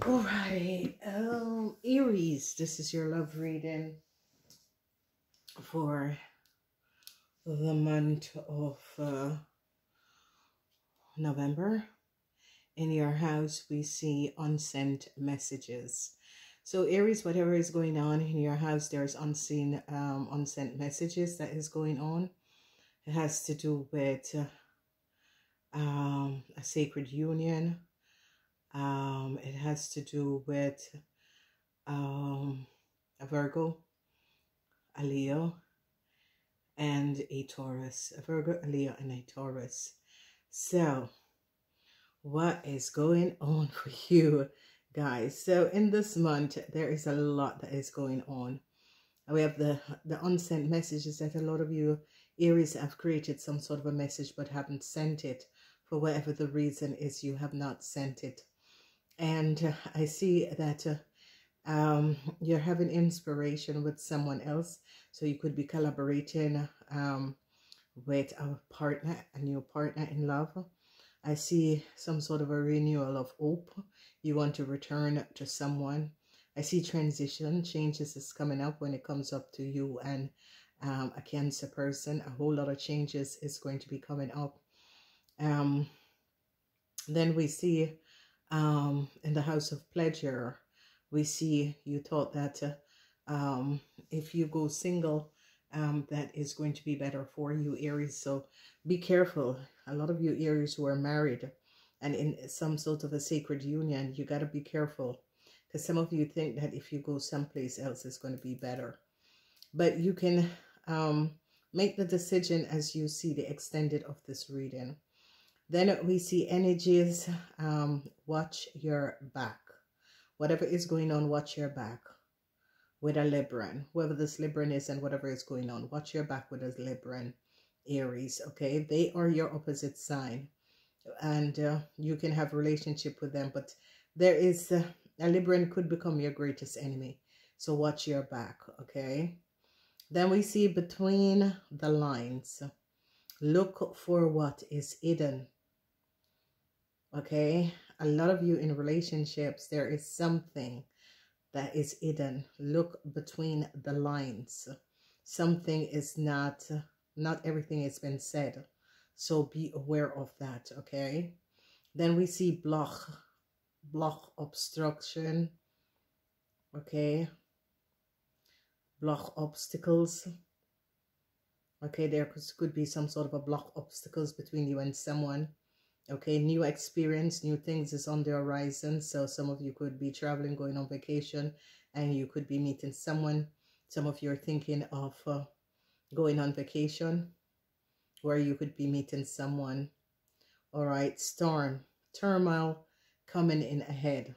Alrighty, um, Aries, this is your love reading for the month of uh, November. In your house, we see unsent messages. So Aries, whatever is going on in your house, there's unseen, um, unsent messages that is going on. It has to do with uh, um, a sacred union, um, it has to do with um, a Virgo, a Leo, and a Taurus. A Virgo, a Leo, and a Taurus. So, what is going on for you guys? So, in this month, there is a lot that is going on. We have the, the unsent messages that a lot of you Aries have created some sort of a message but haven't sent it. For whatever the reason is, you have not sent it and uh, I see that uh, um, you're having inspiration with someone else. So you could be collaborating um, with a partner, a new partner in love. I see some sort of a renewal of hope. You want to return to someone. I see transition, changes is coming up when it comes up to you and um, a Cancer person. A whole lot of changes is going to be coming up. Um, then we see um, in the house of pleasure, we see you thought that uh, um, if you go single, um, that is going to be better for you, Aries. So be careful. A lot of you Aries who are married and in some sort of a sacred union, you got to be careful. Because some of you think that if you go someplace else, it's going to be better. But you can um, make the decision as you see the extended of this reading. Then we see energies, um, watch your back. Whatever is going on, watch your back with a Libran. Whoever this Libran is and whatever is going on, watch your back with a Libran, Aries, okay? They are your opposite sign. And uh, you can have relationship with them, but there is, uh, a Libran could become your greatest enemy. So watch your back, okay? Then we see between the lines. Look for what is hidden okay? A lot of you in relationships there is something that is hidden. Look between the lines. Something is not not everything has been said. So be aware of that okay? Then we see block block obstruction okay? Block obstacles. Okay there could be some sort of a block obstacles between you and someone okay new experience new things is on the horizon. So some of you could be traveling going on vacation and you could be meeting someone. Some of you are thinking of uh, going on vacation where you could be meeting someone. All right storm turmoil coming in ahead.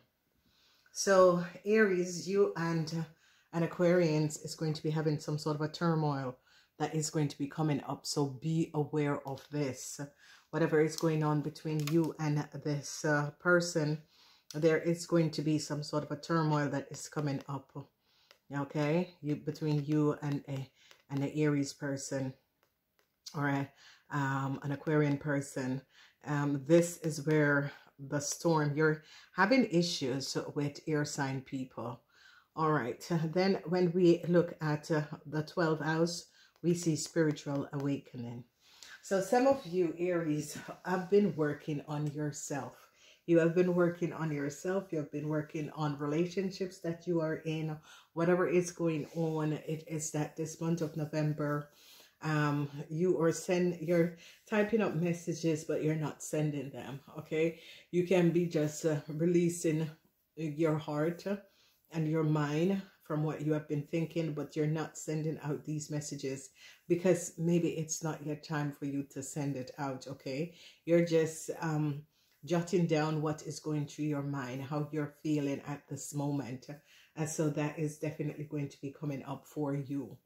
So aries you and an aquarians is going to be having some sort of a turmoil that is going to be coming up. So be aware of this whatever is going on between you and this uh, person, there is going to be some sort of a turmoil that is coming up. Okay, you between you and a and an Aries person or a, um, an Aquarian person. Um, this is where the storm, you're having issues with air sign people. All right, then when we look at uh, the 12th house, we see spiritual awakening. So some of you, Aries, have been working on yourself. You have been working on yourself. You have been working on relationships that you are in. Whatever is going on, it is that this month of November, um, you are send you're typing up messages, but you're not sending them. Okay, you can be just uh, releasing your heart and your mind from what you have been thinking, but you're not sending out these messages because maybe it's not yet time for you to send it out, okay? You're just um, jotting down what is going through your mind, how you're feeling at this moment. And so that is definitely going to be coming up for you.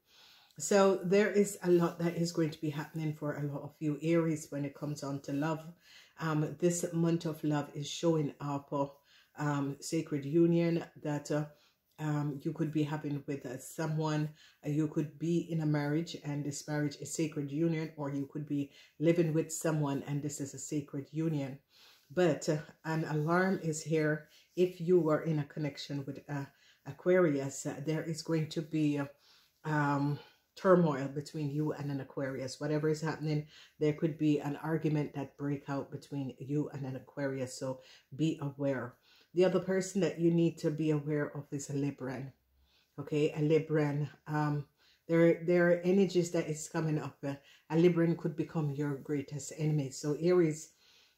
So there is a lot that is going to be happening for a lot of you Aries when it comes on to love. Um, this month of love is showing up um, sacred union that uh, um, you could be having with uh, someone. Uh, you could be in a marriage and this marriage is sacred union or you could be living with someone and this is a sacred union. But uh, an alarm is here, if you are in a connection with uh, Aquarius, uh, there is going to be um, turmoil between you and an Aquarius. Whatever is happening, there could be an argument that break out between you and an Aquarius. So be aware. The other person that you need to be aware of is a Libran. Okay, a Libran. Um, there, there are energies that is coming up. A Libran could become your greatest enemy. So Aries,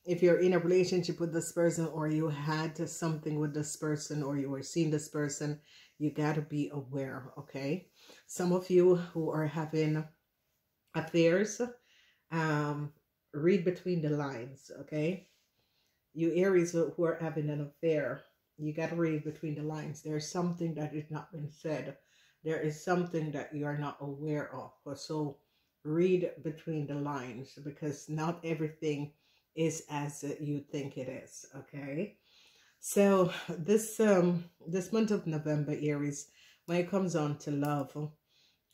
if you're in a relationship with this person or you had something with this person or you were seeing this person, you got to be aware, okay? Some of you who are having affairs, um, read between the lines, okay? You Aries who are having an affair, you got to read between the lines. There's something that has not been said. There is something that you are not aware of. So read between the lines because not everything is as you think it is, okay? So this um this month of November, Aries, when it comes on to love,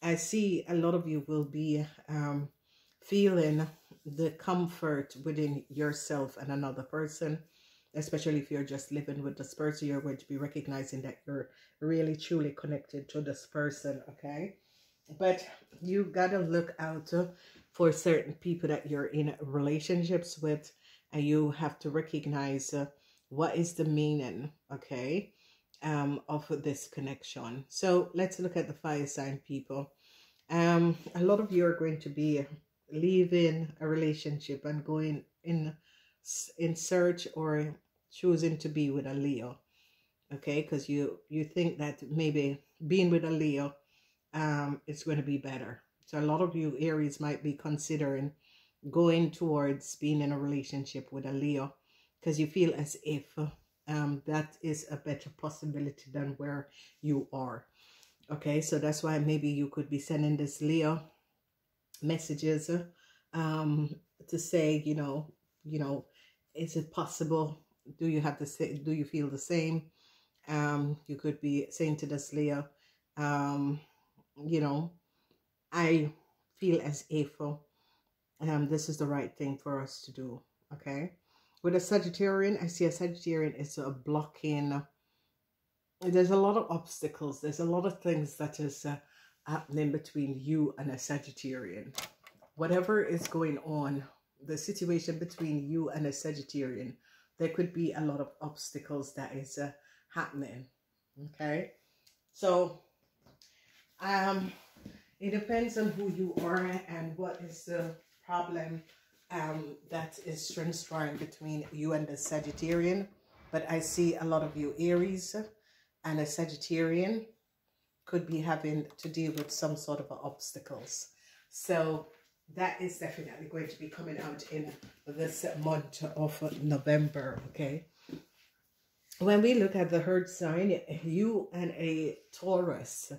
I see a lot of you will be um, feeling the comfort within yourself and another person, especially if you're just living with this person, you're going to be recognizing that you're really truly connected to this person, okay? But you got to look out for certain people that you're in relationships with, and you have to recognize uh, what is the meaning, okay? um, of this connection. So let's look at the fire sign people. Um, a lot of you are going to be leaving a relationship and going in in search or choosing to be with a Leo. Okay, because you you think that maybe being with a Leo um, is going to be better. So a lot of you Aries might be considering going towards being in a relationship with a Leo because you feel as if um, that is a better possibility than where you are. Okay, so that's why maybe you could be sending this Leo messages um, to say, you know, you know, is it possible? Do you have the same? Do you feel the same? Um, you could be saying to this Leo, um, you know, I feel as if um, this is the right thing for us to do. Okay. With a Sagittarian, I see a Sagittarian is a blocking. There's a lot of obstacles. There's a lot of things that is uh, happening between you and a Sagittarian. Whatever is going on, the situation between you and a Sagittarian, there could be a lot of obstacles that is uh, happening. Okay, so um, it depends on who you are and what is the problem um, that is transpiring between you and the Sagittarian. But I see a lot of you Aries and a Sagittarian could be having to deal with some sort of obstacles. So that is definitely going to be coming out in this month of November, okay? When we look at the herd sign, you and a Taurus,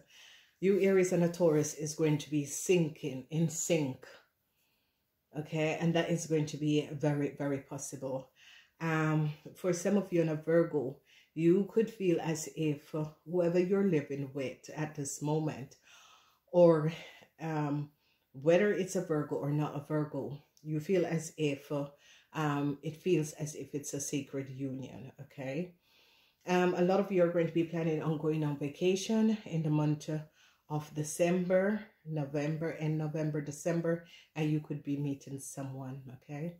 you Aries and a Taurus is going to be sinking in sync okay and that is going to be very very possible um for some of you in a virgo you could feel as if whoever you're living with at this moment or um whether it's a virgo or not a virgo you feel as if um it feels as if it's a sacred union okay um a lot of you are going to be planning on going on vacation in the month of December, November, and November, December, and you could be meeting someone, okay?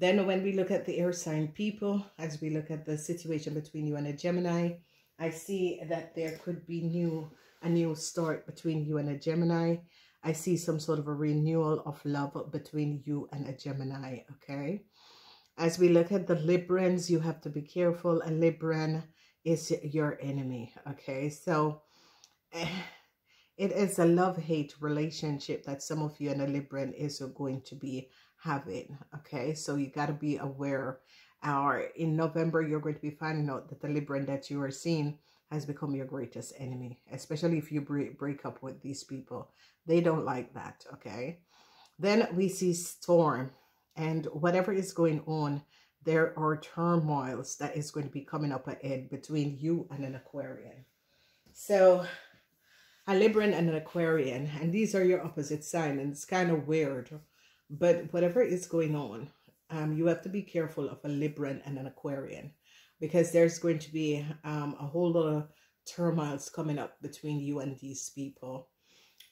Then when we look at the air sign people, as we look at the situation between you and a Gemini, I see that there could be new a new start between you and a Gemini. I see some sort of a renewal of love between you and a Gemini, okay? As we look at the Librans, you have to be careful. A Libran is your enemy, okay? So... It is a love-hate relationship that some of you and a Libran is going to be having. Okay, so you got to be aware. Or in November, you're going to be finding out that the Libran that you are seeing has become your greatest enemy, especially if you break, break up with these people. They don't like that, okay? Then we see storm and whatever is going on, there are turmoils that is going to be coming up ahead between you and an Aquarian. So a Libran and an Aquarian, and these are your opposite sign, and it's kind of weird. But whatever is going on, um, you have to be careful of a Libran and an Aquarian. because there's going to be um, a whole lot of turmoils coming up between you and these people.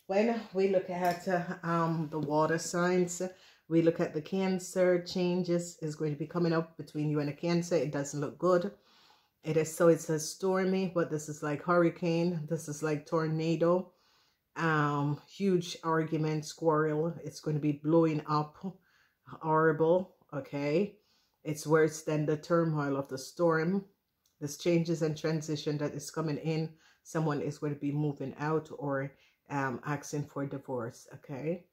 When we look at uh, um, the water signs, we look at the cancer changes is going to be coming up between you and a cancer. It doesn't look good. It is so it's a stormy, but this is like hurricane. This is like tornado. Um, huge argument, squirrel. It's going to be blowing up. Horrible. Okay. It's worse than the turmoil of the storm. This changes and transition that is coming in. Someone is going to be moving out or um, asking for divorce. Okay.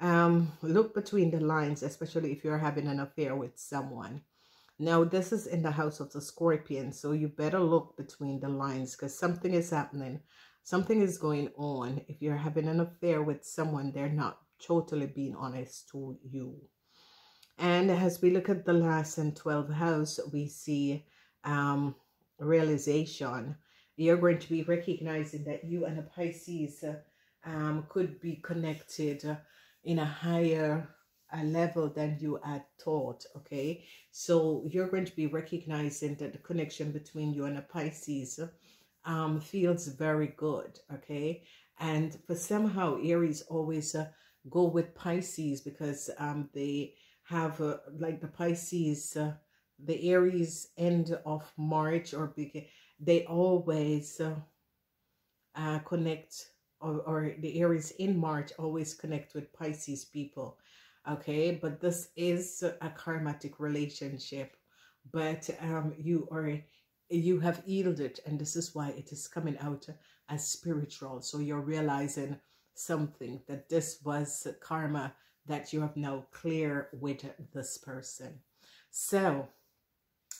Um, look between the lines, especially if you're having an affair with someone. Now, this is in the house of the scorpion, so you better look between the lines because something is happening. Something is going on. If you're having an affair with someone, they're not totally being honest to you. And as we look at the last and 12th house, we see um, realization. You're going to be recognizing that you and a Pisces um, could be connected. In a higher a level than you had thought okay so you're going to be recognizing that the connection between you and a pisces um feels very good okay and for somehow aries always uh, go with pisces because um they have uh, like the pisces uh, the aries end of march or begin they always uh, uh, connect or, or the Aries in March always connect with Pisces people. Okay, but this is a karmatic relationship, but um, you are you have yielded, and this is why it is coming out as spiritual. So you're realizing something that this was karma that you have now clear with this person. So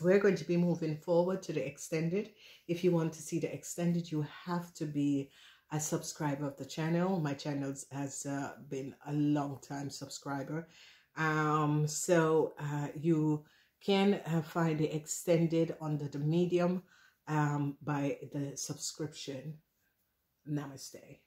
we're going to be moving forward to the extended. If you want to see the extended, you have to be a subscriber of the channel. My channel has uh, been a long time subscriber. Um, so uh, you can find it extended under the medium um, by the subscription. Namaste.